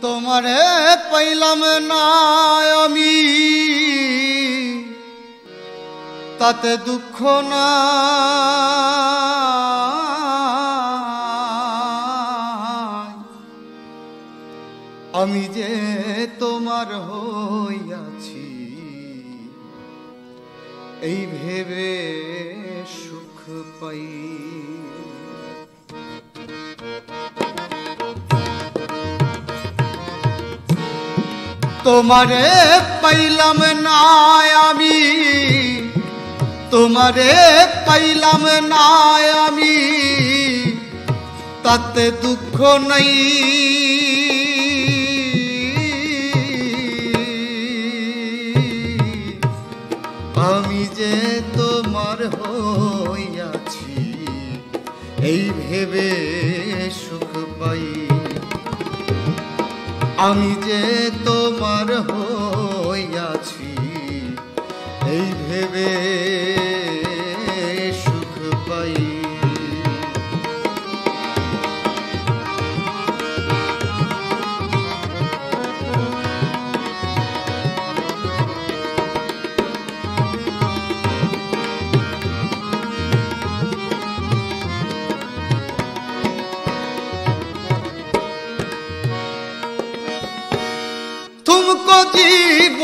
তোমারে পাইলাম না আমি। তাতে দুঃখ না। আমি যে তোমার হইয়াছি, এই ভেবে সুখ পাই। তোমারে পাইলাম না আমি। তোমারে পাইলাম না আমি। তাতে দুঃখ নাই। আমি যে তোমার হইয়াছি, এই ভেবে সুখ পাই। আমি যে তোমার হইয়াছি এই ভেবে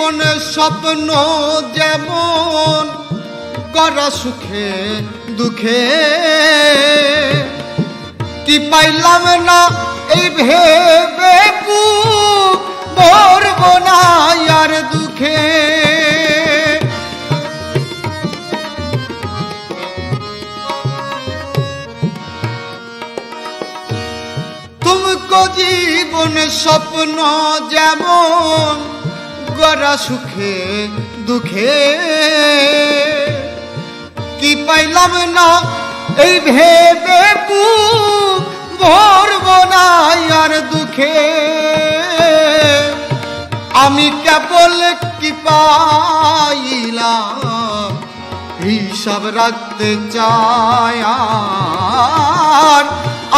জীবন স্বপ্ন যেমন করা সুখে, দুঃখে। কি পাইলাম না এই ভেবে ভরব না আর দুঃখে? তুমকো জীবন স্বপ্ন যেমন গড়া সুখে, দুঃখে। কি পাইলাম না এই ভেবে ভরব না আর দুঃখে? আমি কেবল কি পাইলাম হিসাব রাখতে চাই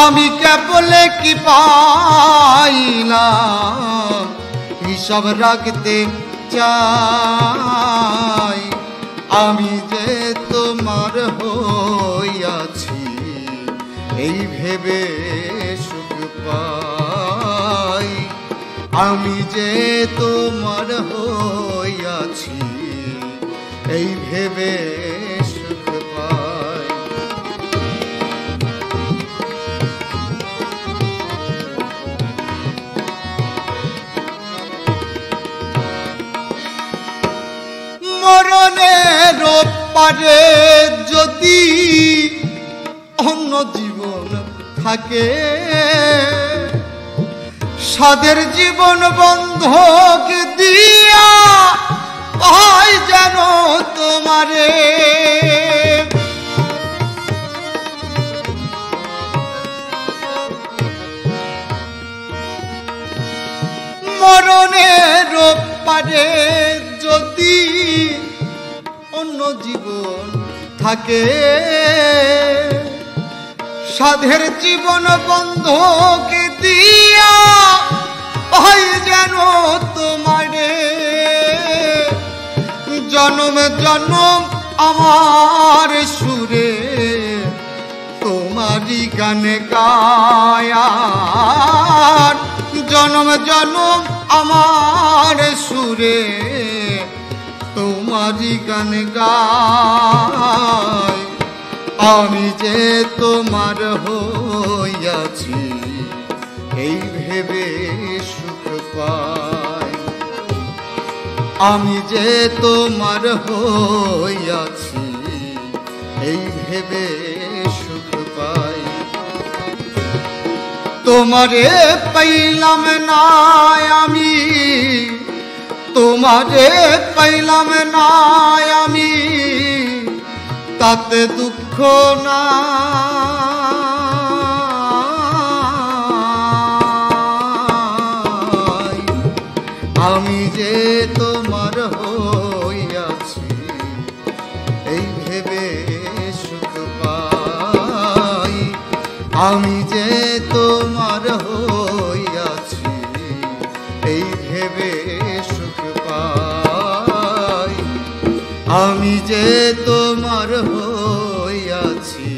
আমি কেবল কি পাইলাম হিসাব রাখতে চাই। আমি যে তোমার হইয়াছি, এই ভেবে সুখ পাই। আমি যে তোমার হইয়াছি, এই ভেবে পারে যদি অন্য জীবন থাকে। সাদের জীবন বন্ধক দিয়া পাই যেন তোমারে। মরণের পারে যদি অন্য জীবন থাকে। সাধের জীবন বন্ধক দিয়া ভাই যেন তোমারে। জনম জনম আমার সুরে, তোমারই গানে গায়ার জনম জনম আমার সুরে। তোমারই গান গায় আমি যে তোমার হইয়াছি, এই ভেবে সুখ পাই। আমি যে তোমার হইয়াছি, এই ভেবে সুখ পাই। তোমারে পাইলাম না আমি তোমারে পাইলাম না আমি। তাতে দুঃখ না আমি যে তোমার হইয়াছি, এই ভেবে সুখ পাই। আমি যে তোমার হইয়াছি আমি যে তোমার হইয়াছি।